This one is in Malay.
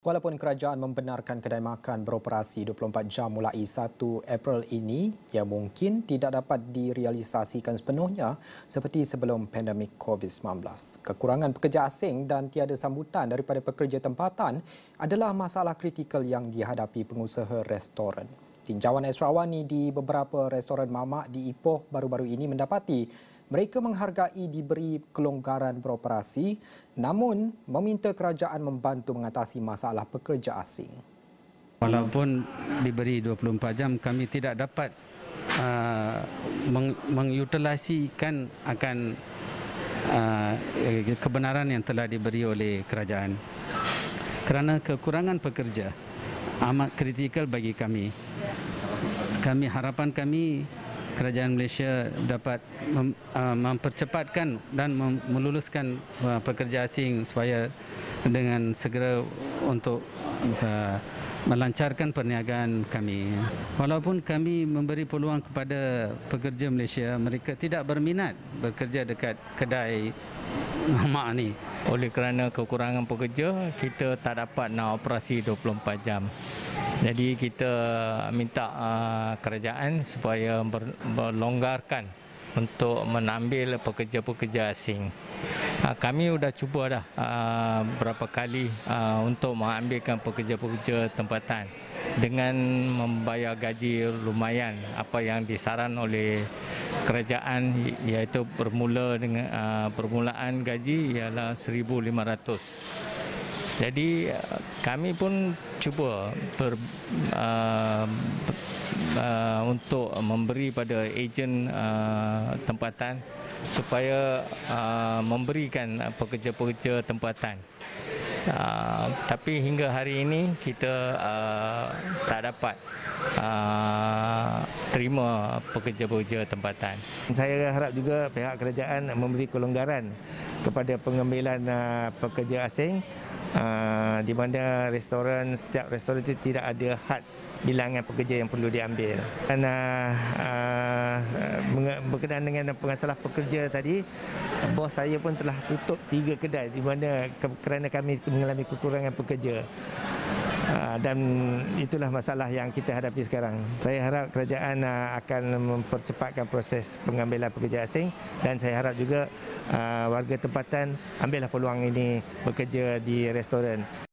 Walaupun kerajaan membenarkan kedai makan beroperasi 24 jam mulai 1 April ini, ia mungkin tidak dapat direalisasikan sepenuhnya seperti sebelum pandemik COVID-19. Kekurangan pekerja asing dan tiada sambutan daripada pekerja tempatan adalah masalah kritikal yang dihadapi pengusaha restoran. Tinjauan Esrawani di beberapa restoran mamak di Ipoh baru-baru ini mendapati mereka menghargai diberi kelonggaran beroperasi namun meminta kerajaan membantu mengatasi masalah pekerja asing. Walaupun diberi 24 jam kami tidak dapat uh, meng- mengutilasikan akan uh, kebenaran yang telah diberi oleh kerajaan. Kerana kekurangan pekerja amat kritikal bagi kami. Kami harapan kami kerajaan Malaysia dapat mem, uh, mempercepatkan dan mem, meluluskan uh, pekerja asing supaya dengan segera untuk uh, melancarkan perniagaan kami. Walaupun kami memberi peluang kepada pekerja Malaysia, mereka tidak berminat bekerja dekat kedai mamak ni. Oleh kerana kekurangan pekerja, kita tak dapat nak operasi 24 jam. Jadi kita minta uh, kerajaan supaya ber, berlonggarkan untuk menambil pekerja-pekerja asing. Uh, kami sudah cuba dah uh, berapa kali uh, untuk mengambilkan pekerja-pekerja tempatan dengan membayar gaji lumayan apa yang disaran oleh kerajaan iaitu bermula dengan uh, permulaan gaji ialah 1500 jadi kami pun cuba ber, uh, uh, untuk memberi pada ejen uh, tempatan supaya uh, memberikan pekerja-pekerja tempatan. Uh, tapi hingga hari ini kita uh, tak dapat uh, terima pekerja-pekerja tempatan. Saya harap juga pihak kerajaan memberi kelonggaran kepada pengambilan uh, pekerja asing uh, di mana restoran setiap restoran itu tidak ada had bilangan pekerja yang perlu diambil. Dan uh, uh, berkenaan dengan pengasalah pekerja tadi, bos saya pun telah tutup tiga kedai di mana kerana kami mengalami kekurangan pekerja. Uh, dan itulah masalah yang kita hadapi sekarang. Saya harap kerajaan uh, akan mempercepatkan proses pengambilan pekerja asing dan saya harap juga uh, warga tempatan ambillah peluang ini bekerja di restoran.